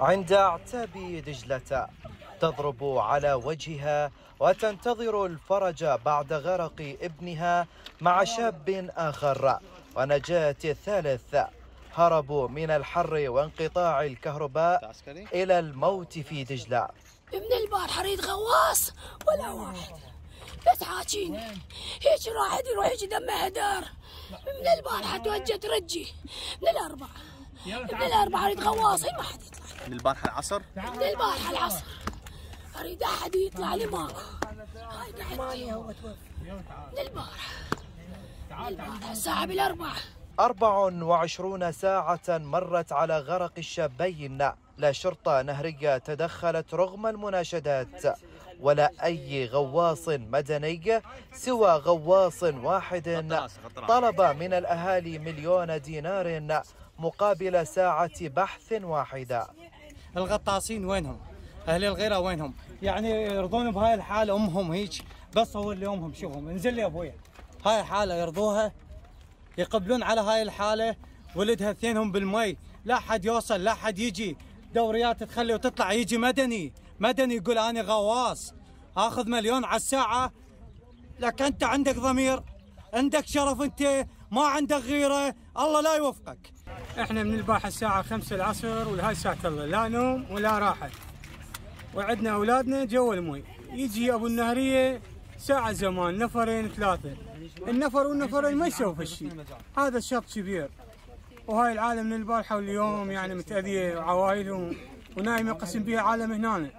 عند اعتاب دجلة تضرب على وجهها وتنتظر الفرج بعد غرق ابنها مع شاب آخر. ونجاة الثالث هربوا من الحر وانقطاع الكهرباء إلى الموت في دجلة. ابن البارحة ريد غواص ولا واحد. بس حاكيني هيك راح يروح يجي دمه هدار من البارحة توجه رجي. من الأربعة. من الأربعة ريد غواص ما حد يطلع. من البارحة العصر من البارحة العصر أريد أحد يطلع لي ماكو. هاي قعدتي من البارحة من البارحة الساعة بالأربعة 24 ساعة مرت على غرق الشابين. لا شرطة نهرية تدخلت رغم المناشدات. ولا أي غواص مدني سوى غواص واحد طلب من الأهالي مليون دينار مقابل ساعة بحث واحدة الغطاسين وينهم؟ أهل الغيرة وينهم؟ يعني يرضون بهاي الحالة أمهم هيك؟ بس هو اللي أمهم. شوفهم انزل لي أبويا هاي حالة يرضوها؟ يقبلون على هاي الحالة؟ ولدها اثنينهم بالمي. لا حد يوصل لا حد يجي. دوريات تخلي وتطلع يجي مدني. مدني يقول أنا غواص. آخذ مليون على الساعة. لك أنت عندك ضمير عندك شرف أنت ما عندك غيرة. الله لا يوفقك. إحنا من الباحة الساعة خمسة العصر ولهاي ساعة الله. لا نوم ولا راحة. وعندنا أولادنا جوا المي يجي أبو النهرية ساعة زمان نفرين ثلاثة. النفر والنفرين ما يسوي شيء هذا الشط كبير. وهاي العالم من البارحة واليوم يعني متأذية وعوائلهم ونايم يقسم بها عالم هنا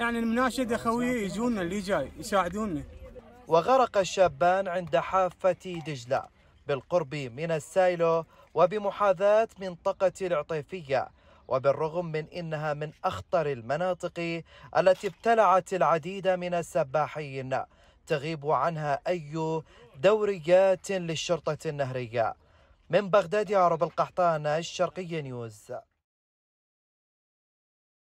يعني المناشدة خويه يجونا اللي جاي يساعدونا. وغرق الشابان عند حافة دجلة بالقرب من السايلو وبمحاذاة منطقة العطيفية وبالرغم من إنها من أخطر المناطق التي ابتلعت العديد من السباحين تغيب عنها أي دوريات للشرطة النهرية. من بغداد عرب القحطان الشرقية نيوز.